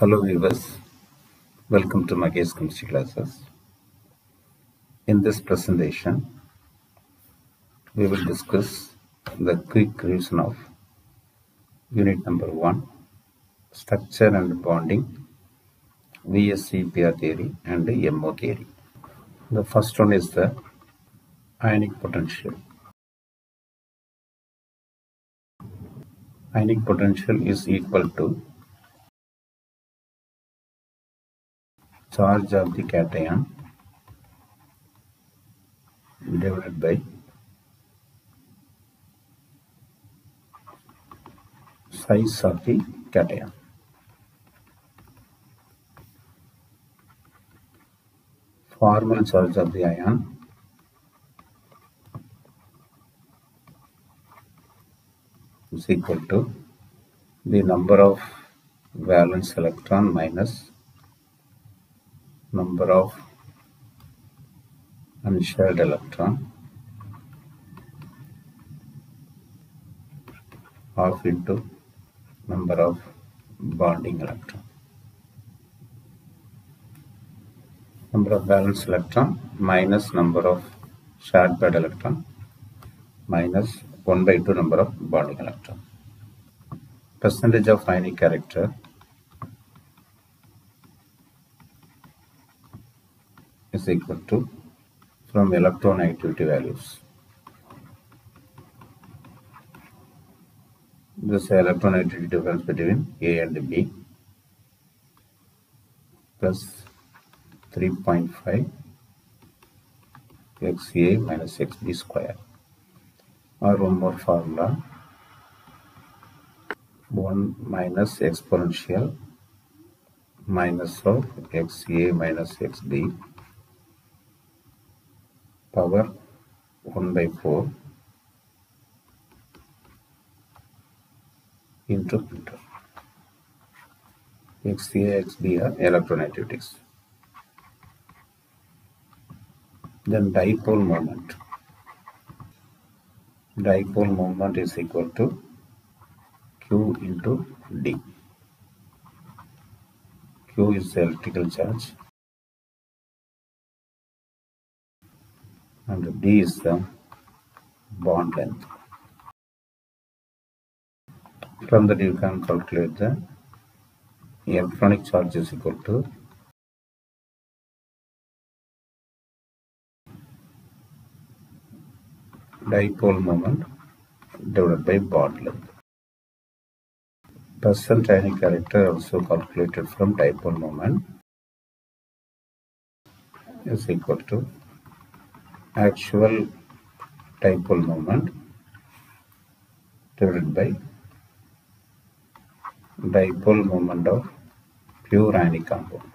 Hello viewers, welcome to Magesh Chemistry classes. In this presentation, we will discuss the quick revision of unit number 1, structure and bonding, VSEPR theory and MO theory. The first one is the ionic potential. Ionic potential is equal to charge of the cation divided by size of the cation. Formal charge of the ion is equal to the number of valence electron minus number of unshared electron half into number of bonding electron. Number of valence electron minus number of shared bed electron minus 1 by 2 number of bonding electron. Percentage of ionic character equal to from electron electronegativity values. This electronegativity difference between A and B plus 3.5 XA minus XB square or one more formula 1 minus exponential minus of XA minus XB power 1 by 4 into into XA, XB are electronegativities. Then dipole moment. Dipole moment is equal to Q into D. Q is the electrical charge and D is the bond length. From that you can calculate the electronic charge is equal to dipole moment divided by bond length. Percent ionic character also calculated from dipole moment is equal to actual dipole moment divided by dipole moment of pure ionic compound.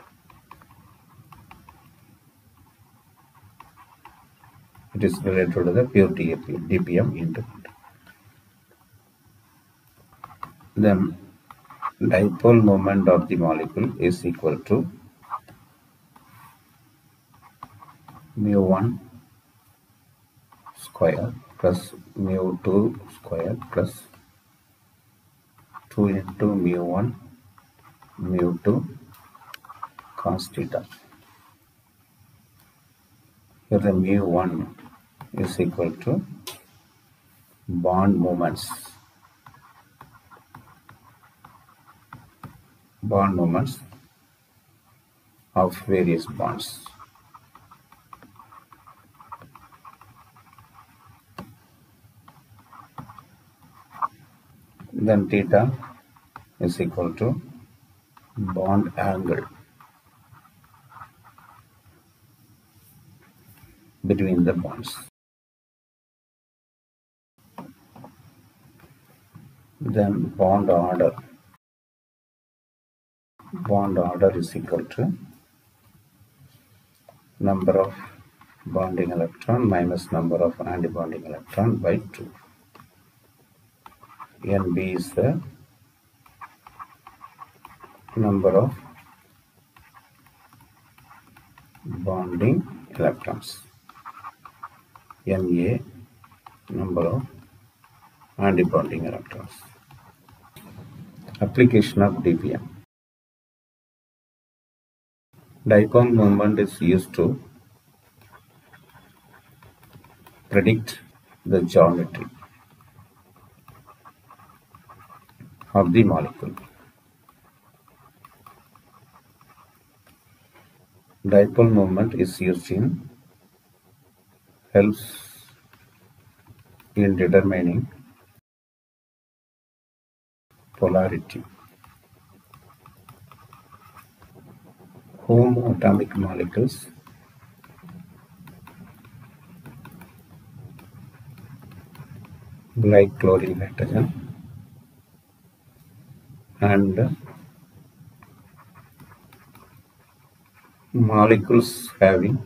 It is related to the pure DAP, DPM into Then dipole moment of the molecule is equal to mu 1 square plus mu 2 square plus 2 into mu 1 mu 2 cos theta. Here the mu 1 is equal to bond moments. Bond moments of various bonds. Then theta is equal to bond angle between the bonds. Then bond order. Bond order is equal to number of bonding electron minus number of antibonding electron by 2. NB is the number of bonding electrons. Na number of antibonding electrons. Application of DPM. Dipole moment is used to predict the geometry of the molecule. Dipole moment is used in helps in determining polarity. Home atomic molecules like chlorine nitrogen and molecules having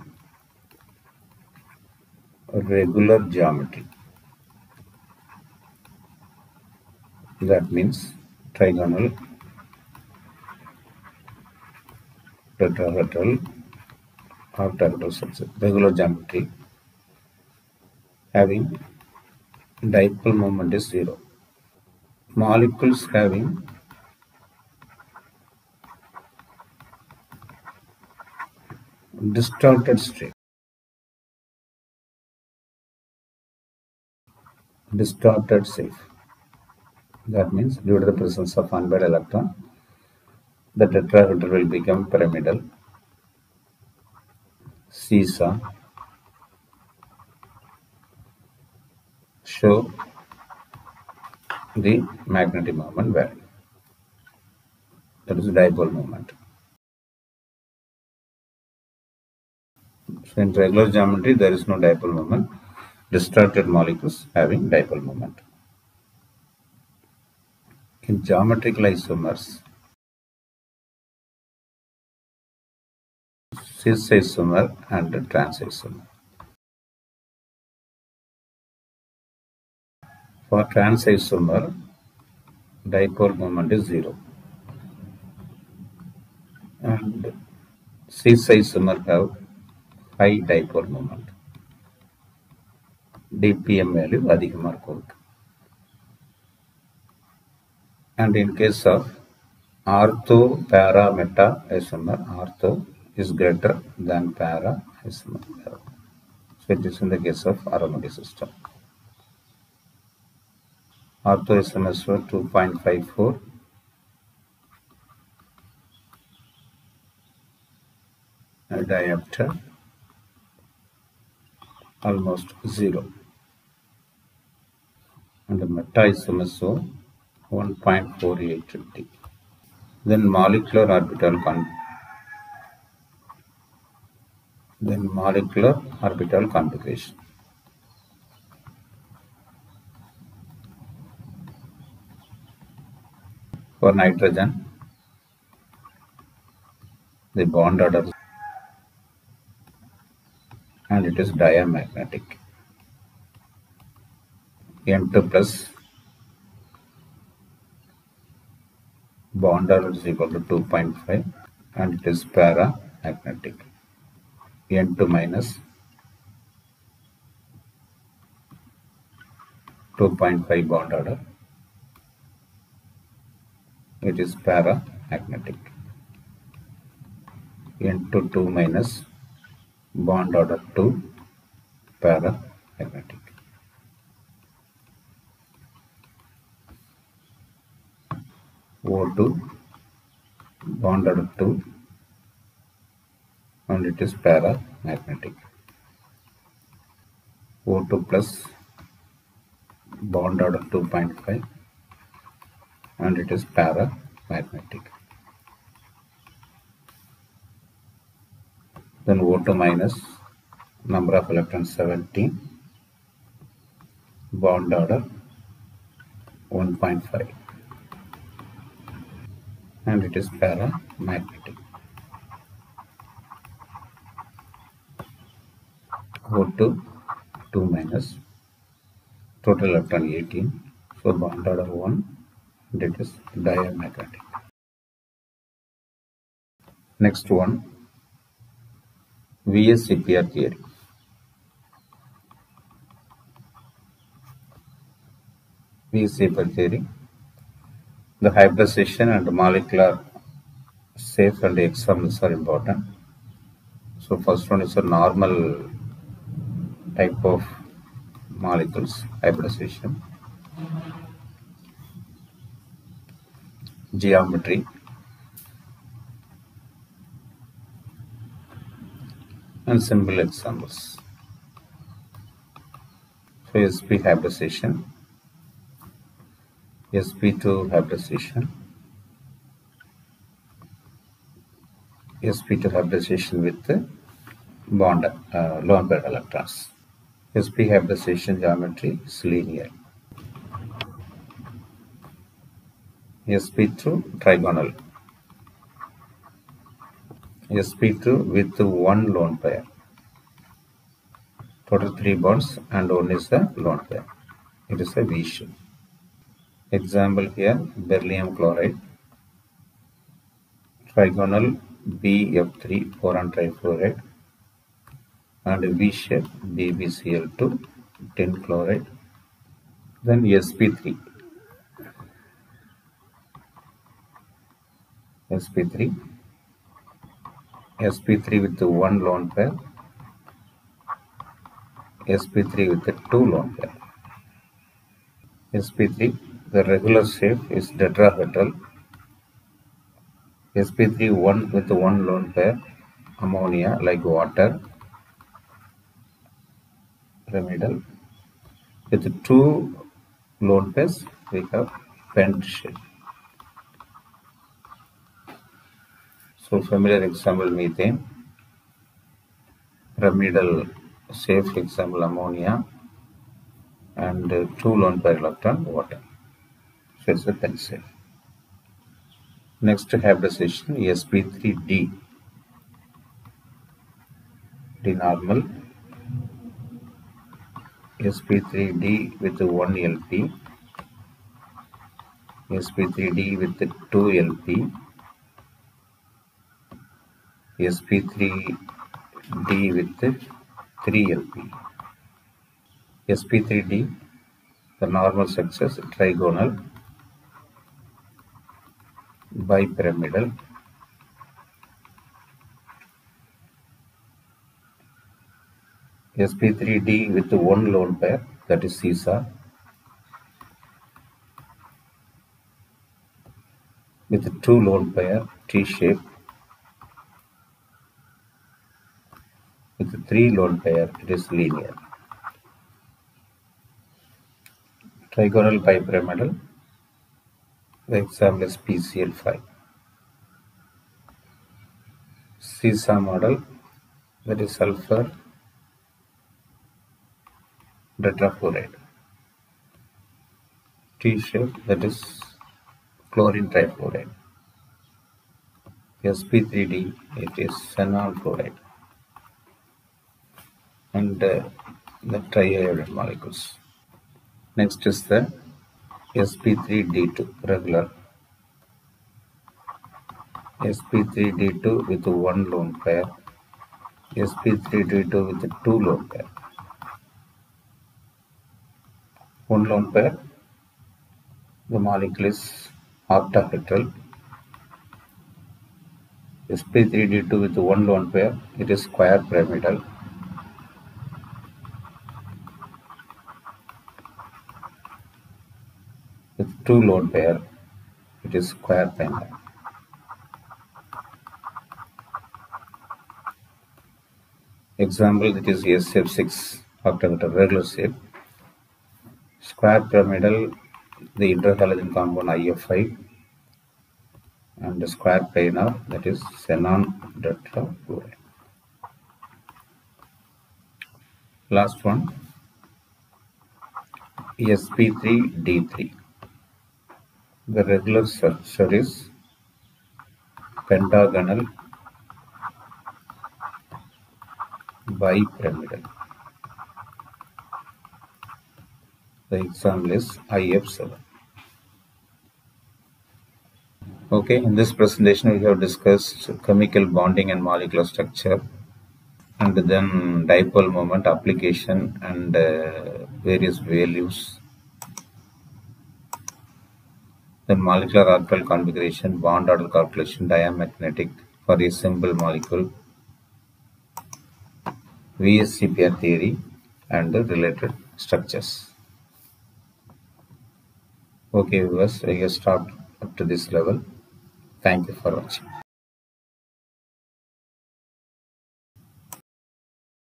regular geometry. That means trigonal tetrahedral octahedral subset regular geometry having dipole moment is zero. Molecules having distorted state distorted safe. That means due to the presence of unpaired electron the tetrahedral will become pyramidal. Seesaw. Show the magnetic moment value. That is dipole moment In regular geometry, there is no dipole moment. Distorted molecules having dipole moment. In geometrical isomers, cis isomer and trans isomer. For trans isomer, dipole moment is zero. And cis isomer have high dipole moment. DPM value அதிகமாக இருக்கும் and in case of ortho para meta isomer ortho is greater than para isomer so it is in the case of aromatic system ortho isomers were 2.54 a diopter almost zero. And the meta isomers so 1.4850 then molecular orbital con then molecular orbital configuration. For nitrogen the bond order and it is diamagnetic. N2 plus bond order is equal to 2.5 and it is paramagnetic. N2 minus 2.5 bond order it is paramagnetic. N2 2 minus bond order 2 paramagnetic O2 bond order 2 and it is paramagnetic. O2 plus bond order 2.5 and it is paramagnetic. Then O2 minus number of electrons 17 bond order 1.5 and it is paramagnetic. O2 2 minus total electron 18 so bond order 1 and it is diamagnetic. Next one VSEPR theory. VSEPR theory the hybridization and molecular safe and examples are important. So first one is a normal type of molecules hybridization. Geometry. And simple examples. So sp hybridization, sp2 hybridization, sp2 hybridization with the bond uh, lone pair electrons. sp hybridization geometry is linear. sp2 trigonal. Sp2 with one lone pair. Total three bonds and one is a lone pair. It is a V shape. Example here beryllium chloride trigonal BF3 boron trifluoride and V shape BbCl2 tin chloride then sp3 sp3 sp3 with the one lone pair. Sp3 with the two lone pair. Sp3 the regular shape is tetrahedral sp3 one with one lone pair ammonia like water. Pyramidal. With two lone pairs we have bent shape so familiar example methane. Pyramidal safe example ammonia. And uh, two lone pair electron water. So it's a pencil next hybridization sp3d d. Normal. Sp3d with 1 lp sp3d with 2 lp sp3d with 3 lp sp3d the normal success trigonal bipyramidal. Sp3d with one lone pair that is seesaw with two lone pair T shape with three lone pair it is linear. Trigonal bipyramidal the example is PCl5 seesaw model. That is sulfur. Tetrafluoride T shape that is chlorine trifluoride. Sp3d it is xenon fluoride and uh, the triiodide molecules. Next is the sp3d2 regular. Sp3d2 with one lone pair. Sp3d2 with two lone pair. One lone pair the molecule is octahedral. Sp3d2 with one lone pair it is square pyramidal with two load pair it is square pentagon example that is SF6 octahedral regular shape. Square pyramidal the interhalogen compound IF5 and the square planar that is xenon tetrafluoride. Last one. Sp3d3 the regular structure is pentagonal bipyramidal. The example is IF7. Okay, in this presentation we have discussed chemical bonding and molecular structure and then dipole moment application and uh, various values. Then molecular orbital configuration, bond order calculation, diamagnetic for a simple molecule, VSEPR theory and the related structures. Okay viewers, I have stopped up to this level. Thank you for watching.